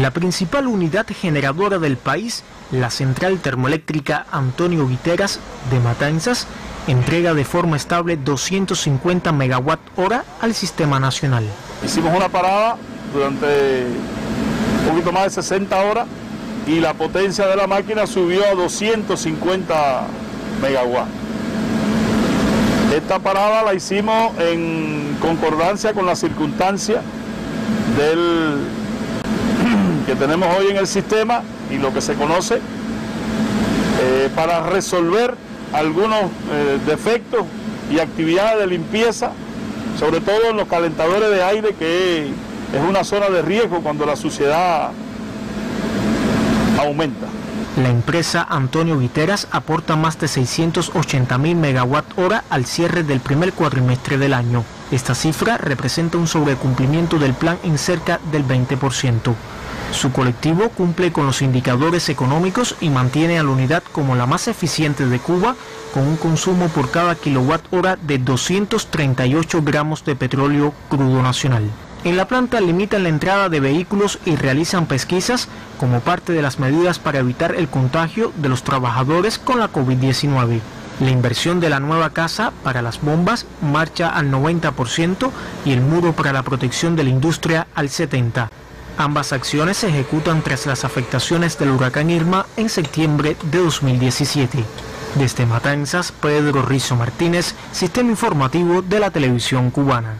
La principal unidad generadora del país, la central termoeléctrica Antonio Guiteras de Matanzas, entrega de forma estable 250 megawatt hora al sistema nacional. Hicimos una parada durante un poquito más de 60 horas y la potencia de la máquina subió a 250 megawatts. Esta parada la hicimos en concordancia con la circunstancia del que tenemos hoy en el sistema y lo que se conoce eh, para resolver algunos eh, defectos y actividades de limpieza, sobre todo en los calentadores de aire, que es una zona de riesgo cuando la suciedad aumenta. La empresa Antonio Viteras aporta más de 680 mil megawatt hora al cierre del primer cuatrimestre del año. Esta cifra representa un sobrecumplimiento del plan en cerca del 20%. Su colectivo cumple con los indicadores económicos y mantiene a la unidad como la más eficiente de Cuba, con un consumo por cada kilowatt hora de 238 gramos de petróleo crudo nacional. En la planta limitan la entrada de vehículos y realizan pesquisas como parte de las medidas para evitar el contagio de los trabajadores con la COVID-19. La inversión de la nueva casa para las bombas marcha al 90% y el muro para la protección de la industria al 70%. Ambas acciones se ejecutan tras las afectaciones del huracán Irma en septiembre de 2017. Desde Matanzas, Pedro Rizo Martínez, Sistema Informativo de la Televisión Cubana.